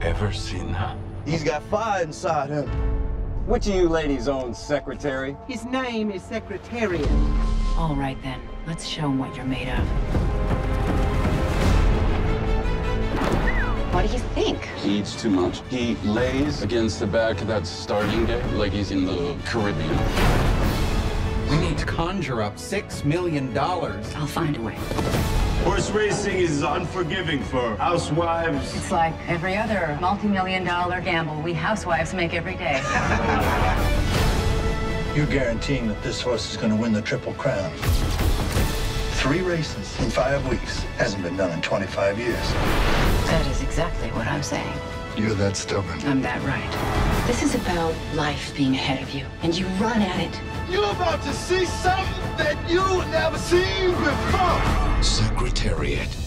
ever seen her? He's got fire inside him. Which of you ladies owns Secretary? His name is Secretariat. All right then, let's show him what you're made of. What do you think? He eats too much. He lays against the back of that starting gate like he's in the Caribbean. We need to conjure up six million dollars. I'll find a way. Horse racing is unforgiving for housewives. It's like every other multi-million dollar gamble we housewives make every day. You're guaranteeing that this horse is going to win the Triple Crown. Three races in five weeks hasn't been done in 25 years. That is exactly what I'm saying. You're that stubborn. I'm that right. This is about life being ahead of you, and you run at it. You're about to see something that you've never seen before. Secretariat.